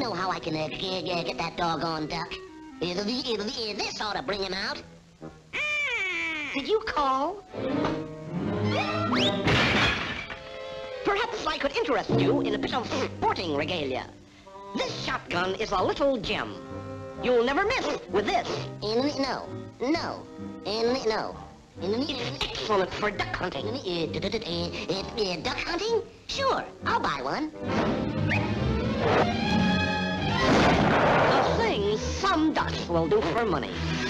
know how I can uh, get that doggone duck. It'll be, it'll be, this ought to bring him out. Did you call? Perhaps I could interest you in a bit of sporting regalia. This shotgun is a little gem. You'll never miss with this. No, no, no. It's excellent for duck hunting. Duck hunting? Sure, I'll buy one. Ducks will do for money.